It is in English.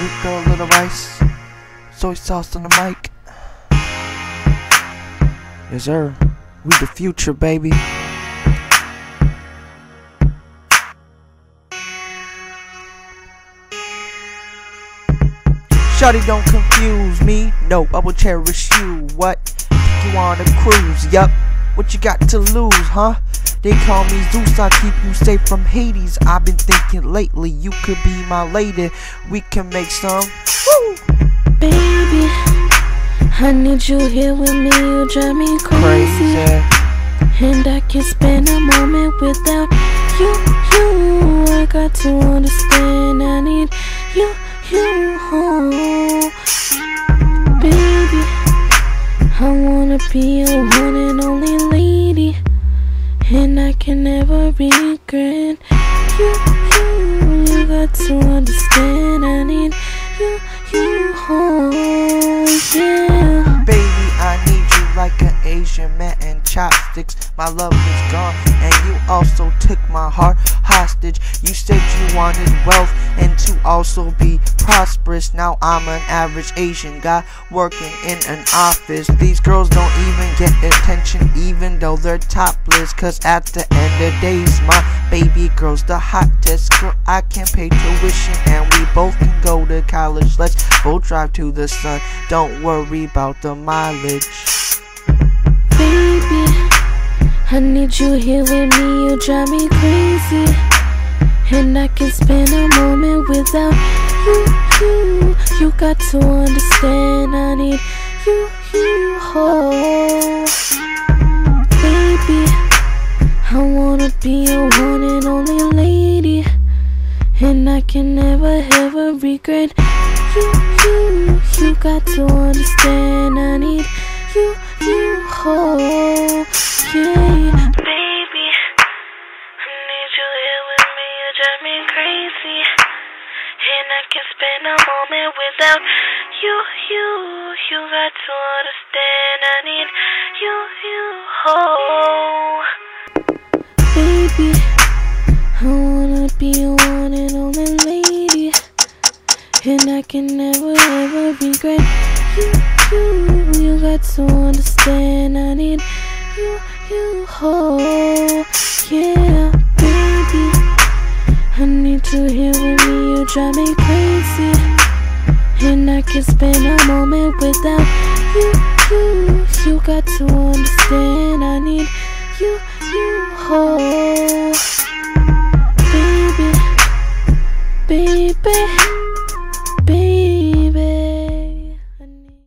Sweet girl, Lil Rice. Soy sauce on the mic. Yes, sir. We the future, baby. Shawty, don't confuse me. No, I will cherish you. What? You on a cruise. Yup. What you got to lose, huh? They call me Zeus, I keep you safe from Hades. I've been thinking lately, you could be my lady. We can make some. Woo! Baby, I need you here with me. You drive me crazy. Crazy. And I can't spend a moment without you, you. I got to understand I need you, you. Baby, I wanna be your one and only lady. And I can never regret you, you. You got to understand I need you, you. Oh, yeah. Baby, I need you like an Asian man and chopsticks. My love is gone, and you also took my heart hostage. You said you wanted wealth and to also be prosperous. Now I'm an average Asian guy working in an office. These girls don't even get attention, even though they're topless. Cause at the end of days, my baby girl's the hottest. Girl, I can pay tuition, and we both can go to college. Let's both drive to the sun. Don't worry about the mileage. Baby, I need you here with me, you drive me crazy. And I can spend a moment without you, you. You got to understand, I need you, you. Oh, baby, I wanna be your one and only lady. And I can never ever regret you, you. You got to understand, I need you. Drive me crazy. And I can spend a moment without you, you. You got to understand, I need you, you. Oh, baby, I wanna be your one and only lady. And I can never ever regret you, you. You got to understand, I need you, you. Oh, yeah. I need you here with me, you drive me crazy. And I can't spend a moment without you, you. You got to understand, I need you, you. Oh, baby, baby.